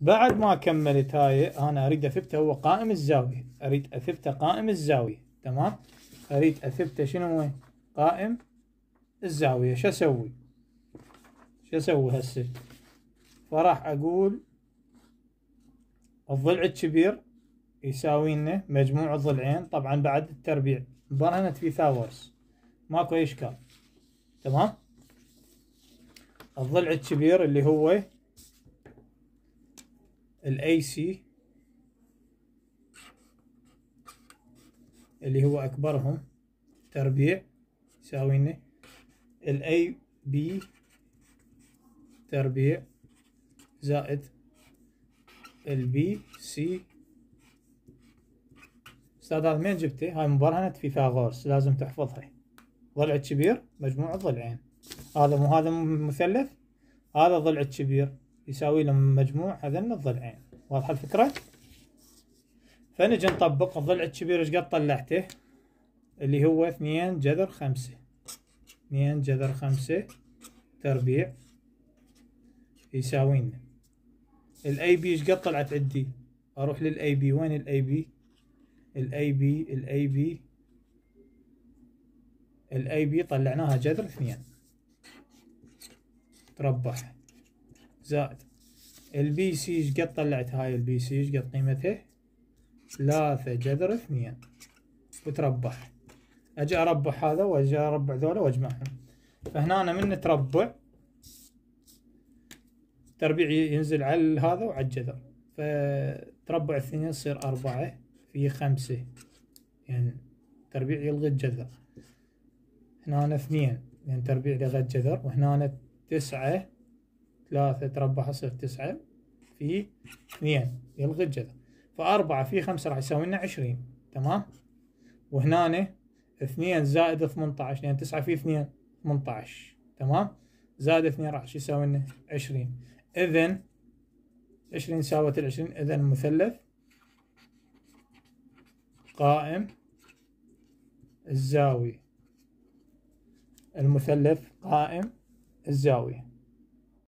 بعد ما كملت هاي أنا أريد أثبته هو قائم الزاوية. أريد اثبته قائم الزاوية تمام؟ أريد اثبته شنو هو؟ قائم الزاوية. شو أسوي؟ شو أسوي هسه؟ فراح أقول الضلع الكبير يساوي لنا مجموع الضلعين طبعا بعد التربيع. برهنة فيثاغورس ماكو اي إشكال. تمام؟ الضلع الكبير اللي هو ال AC اللي هو أكبرهم تربيع يساوي لنا ال AB تربيع زائد ال BC أستاذ هذا منين جبته؟ هاي مبرهنة فيثاغورس لازم تحفظها. ضلع كبير مجموع الضلعين هذا مو هذا مثلث هذا ضلع كبير. يساوي له مجموع هذين الضلعين واضحة الفكرة؟ فنجي نطبق الضلع الكبير إيش قد طلعته؟ اللي هو اثنين جذر خمسة اثنين جذر خمسة تربيع يساوي لنا ال AB إيش قد طلعت عندي؟ أروح لل AB وين ال AB؟ ال AB ال AB ال AB طلعناها جذر اثنين تربيع زائد. ال BC إيش قد طلعت هاي ال BC؟ إيش قد قيمتها؟ ثلاثة جذر اثنين. وتربيع. أجي أربع هذا وأجي أربع ذولا وأجمعهم. فهنا أنا من نتربع تربيع ينزل على هذا وعلى الجذر. فتربع اثنين يصير أربعة في خمسة. يعني تربيع يلغي الجذر. هنا اثنين يعني تربيع لغى الجذر. وهنا تسعة ثلاثة تربع يصير تسعة في اثنين يلغي الجذر فأربعة في خمسة راح يساوي لنا عشرين تمام؟ وهنا اثنين زائد ثمنتاش يعني تسعة في اثنين ثمنتاش تمام؟ زائد اثنين راح يساوي لنا عشرين. إذن عشرين ساوت العشرين إذن مثلث قائم الزاوية المثلث قائم الزاوية.